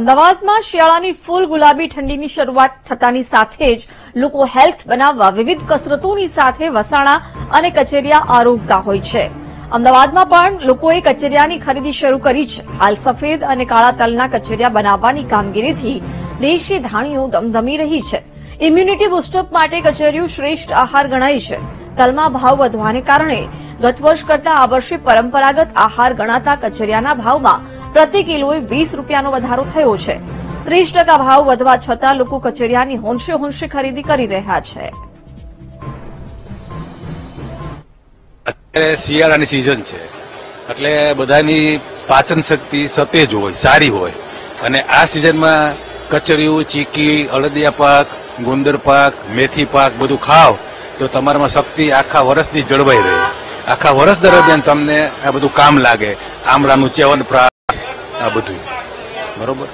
અમદાવાદમાં શિયાળાની ફૂલ ગુલાબી ઠંડીની શરૂઆત થતાની સાથે જ લોકો હેલ્થ બનાવવા વિવિધ કસરતોની સાથે વસાણા અને કચેરિયા આરોગતા હોય છે. અમદાવાદમાં પણ લોકોએ કચેરિયાની ખરીદી શરૂ કરી છે. હાલ સફેદ અને કાળા તલના કચેરિયા બનાવવાની કામગીરીથી દેશી ધાણીઓ ધમધમી રહી છે. ઇમ્યુનિટી બુસ્ટઅપ માટે કચેરીઓ શ્રેષ્ઠ આહાર ગણાય છે. તલમાં ભાવ વધવાને કારણે ગત વર્ષ કરતા આ વર્ષે પરંપરાગત આહાર ગણાતા કચેરિયાના ભાવમાં પ્રતિ કિલોએ વીસ રૂપિયાનો વધારો થયો છે. ત્રીસ ટકા ભાવ વધવા છતાં લોકો કચેરિયાની હોંશે હોંશે ખરીદી કરી રહ્યા છે. અત્યારે શિયાળાની સિઝન છે. એટલે બધાની પાચન શક્તિ સતેજ હોય, સારી હોય. અને આ સિઝનમાં કચરિયું ચીકી, અળદિયા પાક, ગુંદર પાક, મેથી પાક બધું ખાવ તો તમારામાં શક્તિ આખા વર્ષની જળવાઈ રહે. આખા વર્ષ દરમિયાન તમને આ બધું કામ લાગે. આમળાનું ચ્યવનપ્રાશ આ બધું બરોબર?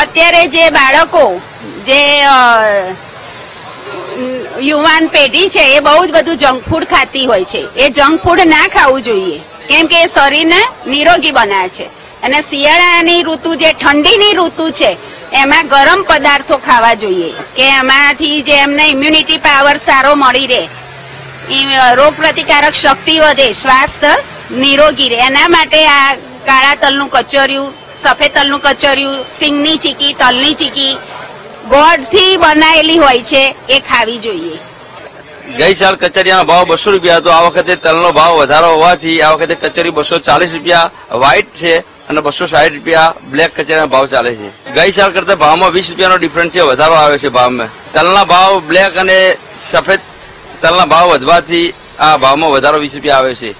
અત્યારે જે બાળકો, જે યુવાન પેઢી છે, એ બહુ જ બધું જંક ફૂડ ખાતી હોય છે. એ જંક ફૂડ ના ખાવું જોઈએ. કેમ કે એ શરીરને નિરોગી બનાવે છે. અને શિયાળાની ઋતુ જે ઠંડીની ઋતુ છે, એમાં ગરમ પદાર્થો ખાવા જોઈએ. કે એમાંથી જે એમને ઇમ્યુનિટી પાવર સારો મળી રહે. રોગ પ્રતિકારક શક્તિ વધે, સ્વાસ્થ્ય નિરોગી રહે. એના માટે આ કાળા તલનું કચોરિયું, સફેદ તલનું કચોરિયું, સિંગની ચીકી, તલની ચીકી, ગોળથી બનાવેલી હોય છે, એ ખાવી જોઈએ. ગઈ સાલ કચરિયાનો ભાવ બસો રૂપિયા હતો. આ વખતે તલનો ભાવ વધારો હોવાથી આ વખતે કચોરી બસો ચાલીસ રૂપિયા વ્હાઈટ છે અને બસો સાઠ રૂપિયા બ્લેક કચરિયાનો ભાવ ચાલે છે. ગઈ સાલ કરતા ભાવમાં વીસ રૂપિયાનો ડિફરન્સ છે, વધારો આવે છે ભાવમાં. તલના ભાવ બ્લેક અને સફેદ તલના ભાવ વધવાથી આ ભાવમાં વધારો વીસ રૂપિયા આવે છે.